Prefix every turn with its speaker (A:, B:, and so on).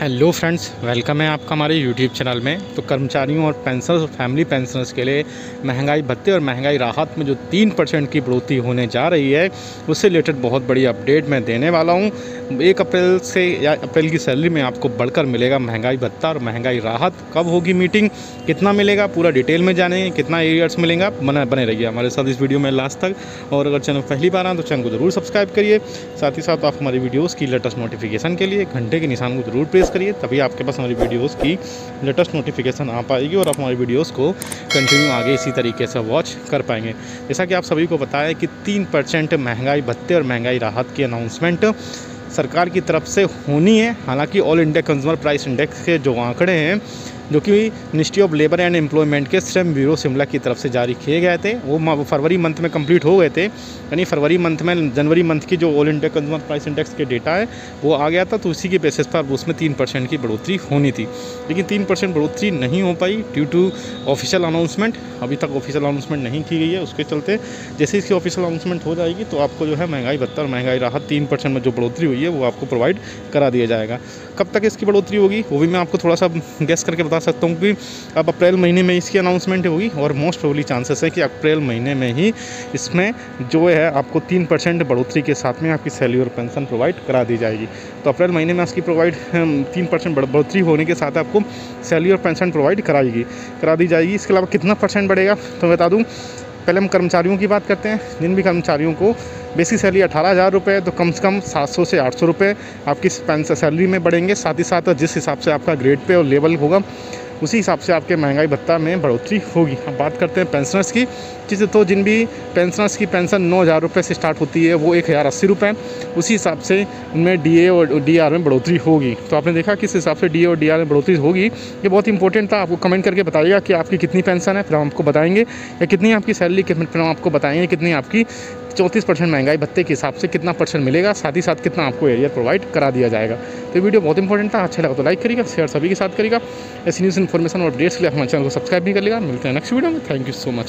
A: Hello friends welcome है आपका हमारे यूट्यूब चैनल में। तो कर्मचारियों और पेंशनर्स और फैमिली पेंशनर्स के लिए महँगाई भत्ते और महँगाई राहत में जो तीन परसेंट की बढ़ोतरी होने जा रही है, उससे रिलेटेड बहुत बड़ी अपडेट मैं देने वाला हूँ। एक अप्रैल से या अप्रैल की सैलरी में आपको बढ़कर मिलेगा महँगाई भत्ता और महँगाई राहत। कब होगी मीटिंग कितना मिलेगा? पूरा डिटेल में जानेंगे, कितना एरियर्स मिलेगा बना, बने रहिए हमारे साथ इस वीडियो में लास्ट तक। और अगर चैनल पहली बार आए तो चैनल को ज़रूर सब्सक्राइब करिए। साथ ही साथ आप हमारी वीडियोज़ की लेटेस्ट नोटिफिकेशन के लिए घंटे के निशान को ज़रूर प्रेस करिए, तभी आपके पास हमारी वीडियोस की लेटेस्ट नोटिफिकेशन आ पाएगी और आप हमारी वीडियोस को कंटिन्यू आगे इसी तरीके से वॉच कर पाएँगे। जैसा कि आप सभी को बताया कि तीन परसेंट महँगाई, भत्ते और महँगाई राहत की अनाउंसमेंट सरकार की तरफ़ से होनी है। हालाँकि all India consumer price index के जो आंकड़े हैं जो कि ministry of labour and employment के श्रम ब्यूरो शिमला की तरफ़ से जारी किए गए थे। वो फरवरी मंथ में कंप्लीट हो गए थे। यानी फरवरी मंथ में, जनवरी मंथ की जो all India consumer price index के डेटा है, वो आ गया था तो उसी के बेसिस पर उसमें तीन परसेंट की बढ़ोतरी होनी थी। लेकिन तीन परसेंट बढ़ोतरी नहीं हो पाई ड्यू टू ऑफिशियल अनाउंसमेंट अभी तक ऑफिशियल अनाउंसमेंट नहीं की गई है। उसके चलते जैसे इसकी ऑफिशियल अनाउंसमेंट हो जाएगी तो आपको जो है महँगाई भत्ता और महँगाई राहत तीन परसेंट में जो बढ़ोतरी हुई है, वो आपको प्रोवाइड करा दिया जाएगा। कब तक इसकी बढ़ोतरी होगी, वो भी मैं आपको थोड़ा सा गैस करके बता सकता हूँ कि अब अप्रैल महीने में इसकी अनाउंसमेंट होगी और मोस्ट प्रोबली चांसेस है कि अप्रैल महीने में ही इसमें जो है आपको तीन परसेंट बढ़ोतरी के साथ में आपकी सैलरी और पेंशन प्रोवाइड करा दी जाएगी। तो अप्रैल महीने में इसकी प्रोवाइड तीन परसेंट बढ़ोतरी होने के साथ आपको सैलरी और पेंशन प्रोवाइड कराएगी, करा दी जाएगी। इसके अलावा कितना परसेंट बढ़ेगा? तो बता दूँ पहले हम कर्मचारियों की बात करते हैं। जिन भी कर्मचारियों को बेसिक सैलरी अठारह हज़ार रुपये तो कम से कम सात सौ से आठ सौ रुपये आपकी सैलरी में बढ़ेंगे। साथ ही साथ जिस हिसाब से आपका ग्रेड पे और लेवल होगा उसी हिसाब से आपके महँगाई भत्ता में बढ़ोतरी होगी। हम बात करते हैं पेंशनर्स की। जिससे तो जिन भी पेंशनर्स की पेंशन नौ हज़ार रुपये से स्टार्ट होती है, वो एक हज़ार अस्सी रुपये उसी हिसाब से उनमें डी और डी आर में बढ़ोतरी होगी। तो आपने देखा किस हिसाब से डी ए और डी आर में बढ़ोतरी होगी? ये बहुत इंपॉर्टेंट था, आपको कमेंट करके बताइएगा कि आपकी कितनी पेंशन है, फिर हम आपको बताएँगे। या कितनी आपकी सैलरी फिर हम आपको बताएँगे कितनी आपकी चौंतीस परसेंट महँगाई भत्ते के हिसाब से कितना परसेंट मिलेगा, साथ ही साथ कितना आपको एरियर प्रोवाइड करा दिया जाएगा। तो वीडियो बहुत इंपॉर्टेंट था अच्छा लगा तो लाइक करिएगा शेयर सभी के साथ करिएगा। ऐसी न्यूज़ इन्फॉर्मेशन और अपडेट्स के लिए हमारे चैनल को सब्सक्राइब भी कर लेगा। मिलते हैं नेक्स्ट वीडियो में। Thank you so much